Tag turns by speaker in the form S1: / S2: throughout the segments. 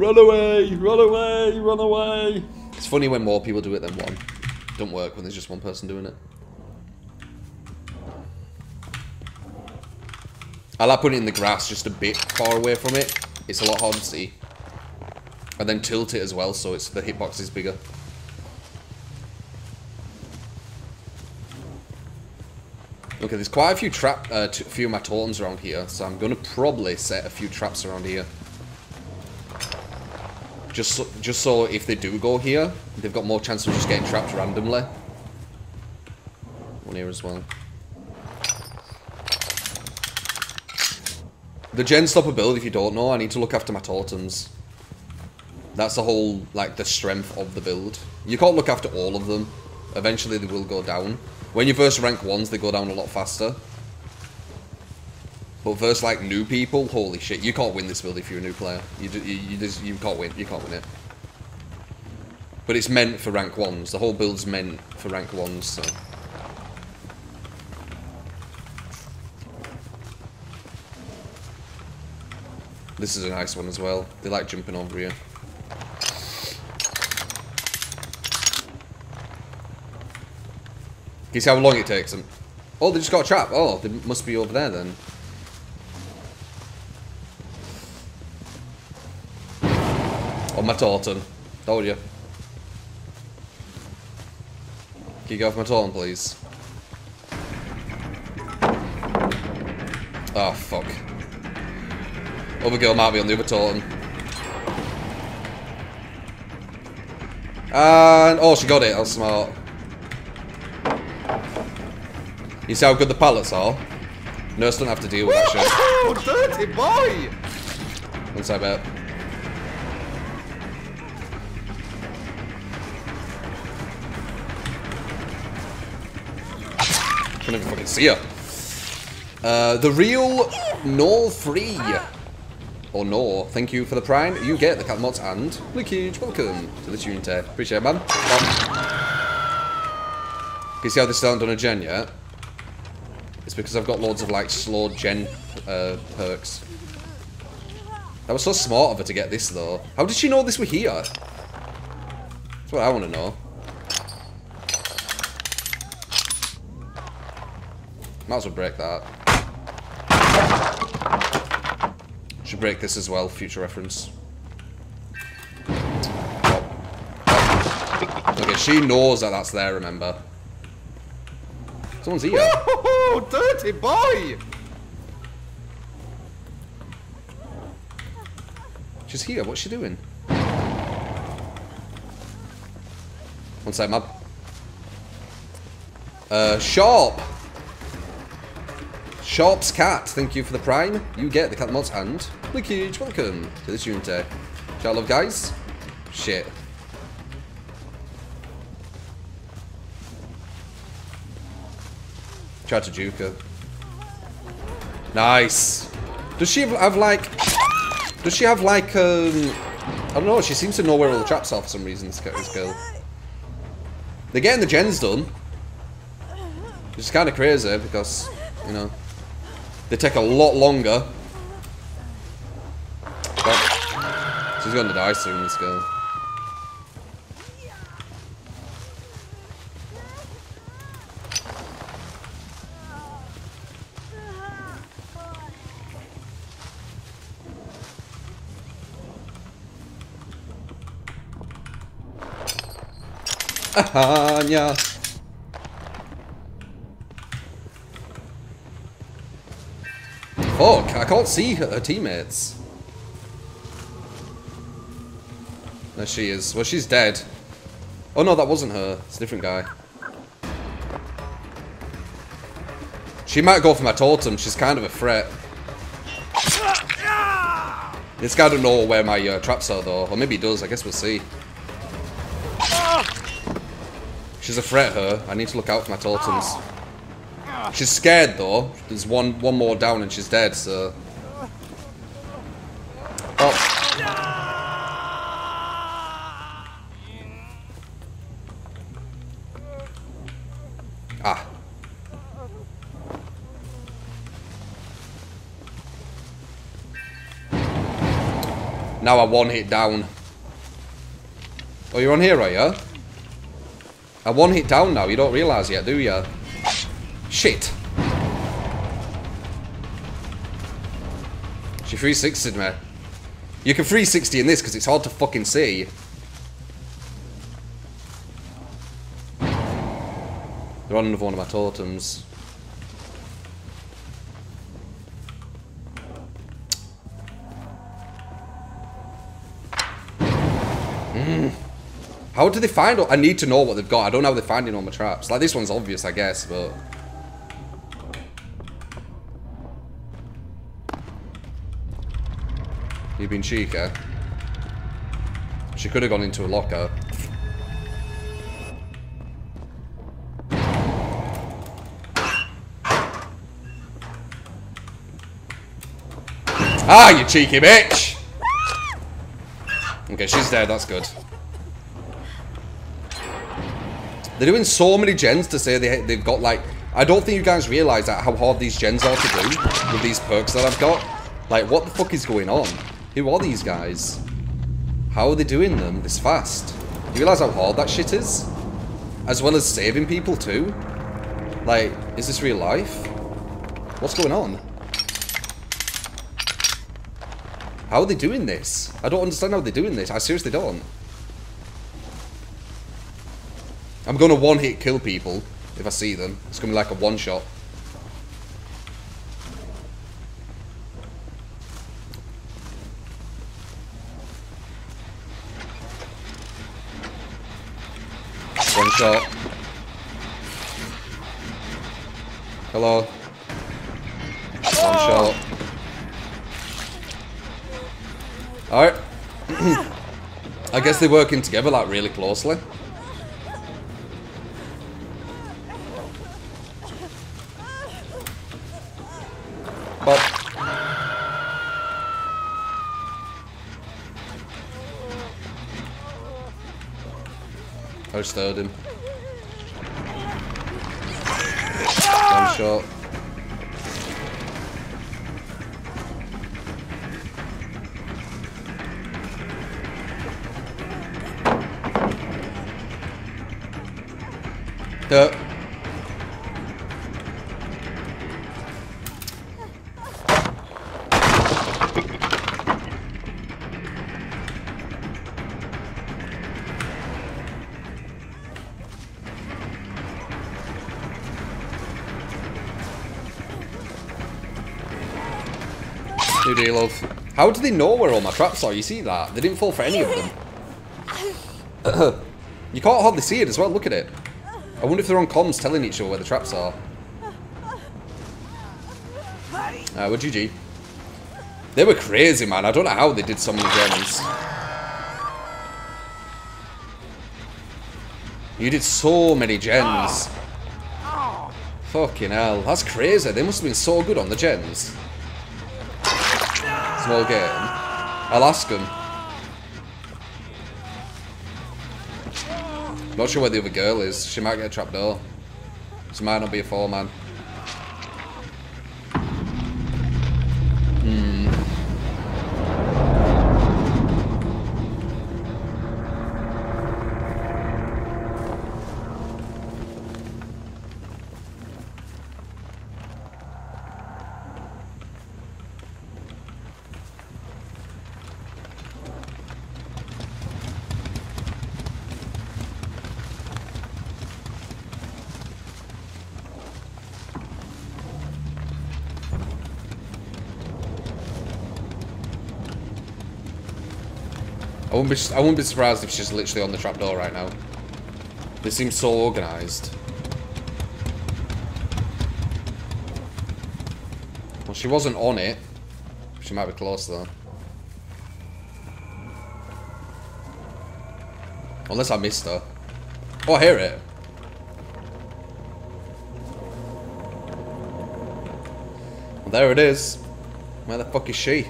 S1: Run away! Run away! Run away! It's funny when more people do it than one. Don't work when there's just one person doing it. I like putting it in the grass just a bit far away from it. It's a lot harder to see. And then tilt it as well so it's the hitbox is bigger. Okay, there's quite a few trap, uh, a few of my totems around here, so I'm gonna probably set a few traps around here. Just so, just so if they do go here, they've got more chance of just getting trapped randomly. One here as well. The gen stopper build, if you don't know, I need to look after my totems. That's the whole, like, the strength of the build. You can't look after all of them. Eventually they will go down. When you first rank ones, they go down a lot faster. But versus like new people, holy shit, you can't win this build if you're a new player. You you, you, just, you can't win. You can't win it. But it's meant for rank ones. The whole build's meant for rank ones. So. This is a nice one as well. They like jumping over here. Can you see how long it takes them? Oh, they just got a trap. Oh, they must be over there then. On my totem. Told you. Can you go off my totem, please? Oh, fuck. Other girl might be on the other totem. And, oh, she got it. That's smart. You see how good the pallets are? Nurse don't have to deal with that shit.
S2: Oh, dirty boy!
S1: One side bet. Can't even fucking see her. Uh, the real Nor Free. Or Nor, thank you for the prime. You get the cat mods and Leakage. Welcome to the tune tape. Appreciate it, man. Can you see how this not done a gen yet? It's because I've got loads of like slow gen uh, perks. That was so smart of her to get this though. How did she know this were here? That's what I want to know. Might as well break that. Should break this as well, future reference. Oh. Okay, she knows that that's there, remember. Someone's here.
S2: Oh, dirty boy!
S1: She's here. What's she doing? One sec, Mab. Uh, Sharp. Sharp's cat. Thank you for the prime. You get the cat mods and Leakage. Welcome to this Unity. Shout love, guys. Shit. Tried to her. Nice. Does she have, like... Does she have like, um... I don't know, she seems to know where all the traps are for some reason, this girl. They're getting the gens done. Which is kind of crazy because, you know, they take a lot longer. But she's going to die soon, this girl. Anya. Fuck, I can't see her, teammates. There she is. Well, she's dead. Oh no, that wasn't her. It's a different guy. She might go for my totem. She's kind of a threat. This guy don't know where my uh, traps are though. Or maybe he does. I guess we'll see. She's a threat, her. I need to look out for my totems. She's scared, though. There's one one more down and she's dead, so... Oh. Ah. Now I one hit down. Oh, you're on here, are you? I one hit down now. You don't realise yet, do you? Shit. She 360'd me. You can 360 in this because it's hard to fucking see. They're on another one of my totems. Mm. How do they find I need to know what they've got. I don't know how they're finding all my traps. Like, this one's obvious, I guess, but... You've been cheeky. She could have gone into a locker. Ah, you cheeky bitch! Okay, she's dead, that's good. They're doing so many gens to say they, they've got like... I don't think you guys realise that how hard these gens are to do with these perks that I've got. Like, what the fuck is going on? Who are these guys? How are they doing them this fast? Do you realise how hard that shit is? As well as saving people too? Like, is this real life? What's going on? How are they doing this? I don't understand how they're doing this. I seriously don't. I'm going to one-hit kill people if I see them. It's going to be like a one-shot. One shot. Hello. One shot. Alright. I guess they're working together like really closely. But I stirred him. One shot. Yeah. New deal of. How do they know where all my traps are? You see that? They didn't fall for any of them. you can't hardly see it as well. Look at it. I wonder if they're on comms telling each other where the traps are. Ah, Uh, well, GG. They were crazy, man. I don't know how they did so many gens. You did so many gens. Fucking hell. That's crazy. They must have been so good on the gens. Small game. I'll ask him. Not sure where the other girl is. She might get a trapdoor. She might not be a four-man. Hmm. I wouldn't be I wouldn't be surprised if she's literally on the trapdoor right now. They seem so organised. Well, she wasn't on it. She might be close though. Unless I missed her. Oh, I hear it. Well, there it is. Where the fuck is she?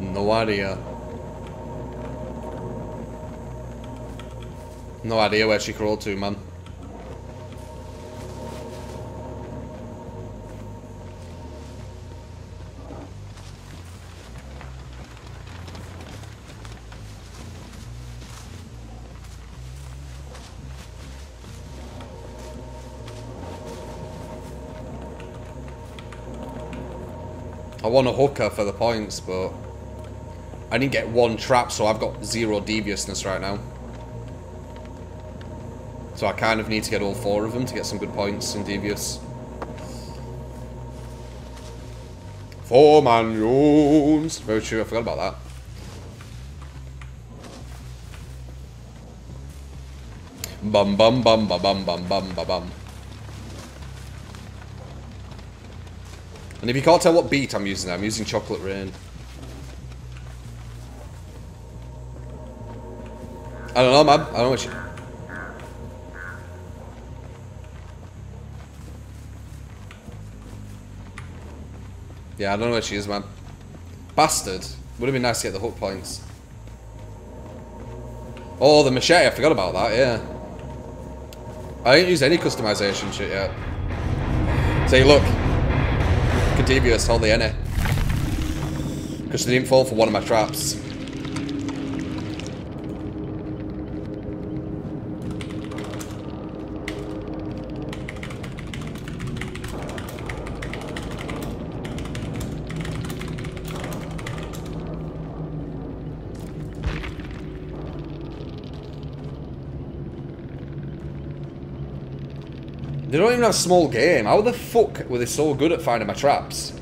S1: No idea. No idea where she crawled to, man. I want a hooker for the points, but I didn't get one trap, so I've got zero deviousness right now. So I kind of need to get all four of them to get some good points in devious. Four man rooms. Very true, I forgot about that. Bum bum bum ba bum bum bum ba bum. And if you can't tell what beat I'm using, I'm using Chocolate Rain. I don't know, man. I don't know what you... Yeah, I don't know where she is, man. Bastard. Would have been nice to get the hook points. Oh, the machete. I forgot about that, yeah. I ain't used any customization shit yet. Say, look. Cadavius, hold the N. Because they didn't fall for one of my traps. They don't even have small game. How the fuck were they so good at finding my traps?